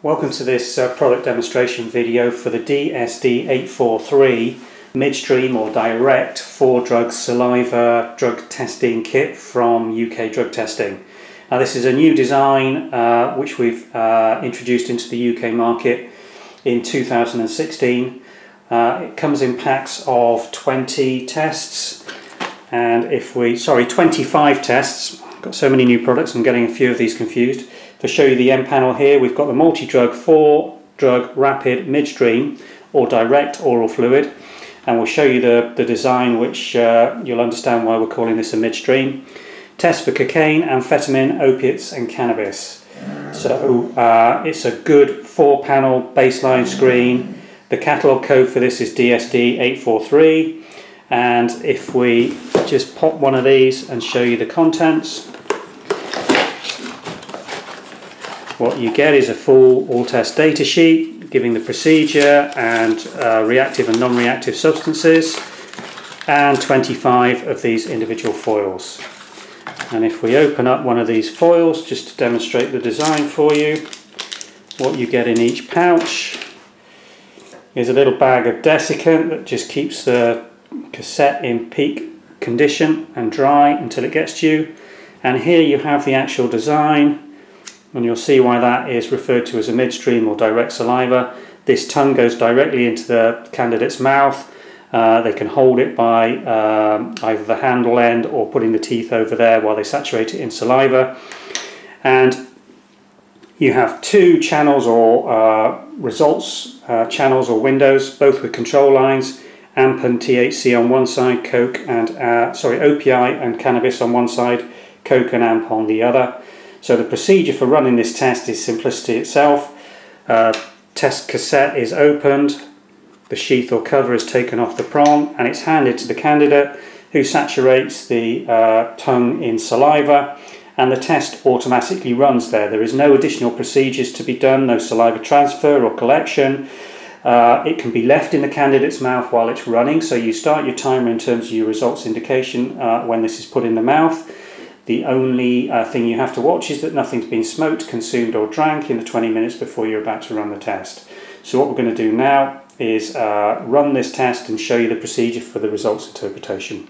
Welcome to this uh, product demonstration video for the DSD843 midstream or direct four drug saliva drug testing kit from UK Drug Testing. Now this is a new design uh, which we've uh, introduced into the UK market in 2016. Uh, it comes in packs of 20 tests and if we, sorry 25 tests, got so many new products I'm getting a few of these confused. To show you the end panel here, we've got the multi-drug 4-drug rapid midstream or direct oral fluid and we'll show you the, the design which uh, you'll understand why we're calling this a midstream. Test for cocaine, amphetamine, opiates and cannabis. So uh, it's a good four panel baseline screen. The catalogue code for this is DSD843 and if we just pop one of these and show you the contents What you get is a full all test data sheet giving the procedure and uh, reactive and non-reactive substances and 25 of these individual foils. And if we open up one of these foils just to demonstrate the design for you, what you get in each pouch is a little bag of desiccant that just keeps the cassette in peak condition and dry until it gets to you. And here you have the actual design and you'll see why that is referred to as a midstream or direct saliva. This tongue goes directly into the candidate's mouth. Uh, they can hold it by um, either the handle end or putting the teeth over there while they saturate it in saliva. And you have two channels or uh, results uh, channels or windows, both with control lines, AMP and THC on one side, Coke and uh, sorry OPI and cannabis on one side, Coke and AMP on the other. So the procedure for running this test is simplicity itself. Uh, test cassette is opened, the sheath or cover is taken off the prong and it's handed to the candidate who saturates the uh, tongue in saliva and the test automatically runs there. There is no additional procedures to be done, no saliva transfer or collection. Uh, it can be left in the candidate's mouth while it's running, so you start your timer in terms of your results indication uh, when this is put in the mouth. The only uh, thing you have to watch is that nothing's been smoked, consumed or drank in the 20 minutes before you're about to run the test. So what we're going to do now is uh, run this test and show you the procedure for the results interpretation.